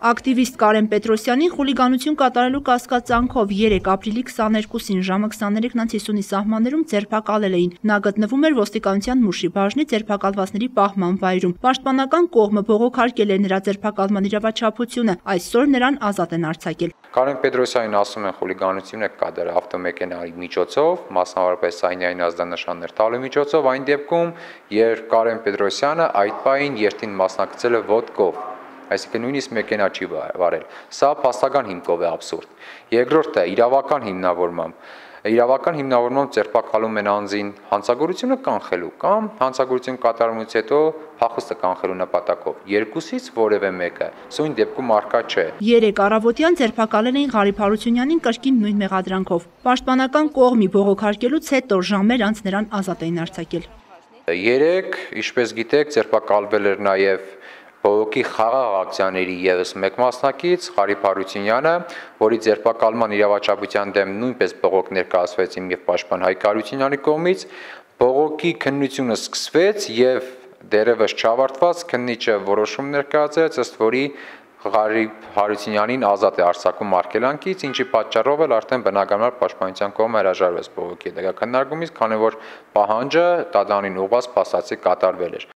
Ակտիվիստ Կարեն Պետրոսյանին խուլիգանություն կատարելու կասկածանքով 3 ապրիլի 22-ին ժամը 23:50-ի սահմաններում ձերբակալել էին։ Նա գտնվում էր ոստիկանության Մուշի բաժնի ձերբակալվածների պահման վայրում։ Պաշտպանական կողմը բողոքարկել է նրա ձերբակալման իրավաչափությունը, այսօր նրան ազատ են արձակել։ Կարեն Պետրոսյանին ասում են խուլիգանություն է կատարել ավտոմեքենայի միջոցով, մասնավորապես Սայնյանի ազդանշաններ տալու միջոցով, այն դեպքում, երբ Կարեն Պետրոսյանը այդ պահին երթին մասնակցել է ոդկով այսինքն նույնիսկ մեքենա չի վարել։ Սա փաստական հիմքով է абսուրդ։ Երկրորդը իրավական հիմնավորմամբ իրավական հիմնավորմամբ ձերբակալում են անձին հանցագործությունը կանխելու կամ հանցագործություն կատարումից հետո փախուստը կանխելու նպատակով։ Երկուսից որևէ մեկը սույն դեպքում արկա չէ։ 3 առավոտյան ձերբակալել էին Ղարիբ Հարությունյանին կրկին նույն մեղադրանքով։ Պաշտպանական կողմի բողոքարկելուց հետո ժամեր անց նրան ազատ էին արձակել։ 3, ինչպես գիտեք, ձերբակալվել էր նաև բողոքի խաղաղ ակցիաների եւս մեկ մասնակից Ղարիբ Հարությունյանը, որի ձերբակալման իրավաչափության դեմ նույնպես բողոք ներկայացվեցին եւ պաշտպան Հայկ Հարությունյանի կողմից, բողոքի քննությունը սկսվեց եւ դերևս չավարտված քննիչը որոշում ներկայացրեց, ըստ որի Ղարիբ Հարությունյանին ազատ է արձակում արկելանքից, ինչի պատճառով էլ արդեն բնականաբար պաշտպանության կողմը հրաժարվեց բողոքի դեպի քննարկումից, քանի որ պահանջը տադանին ուղղված փաստացի կատարվել էր։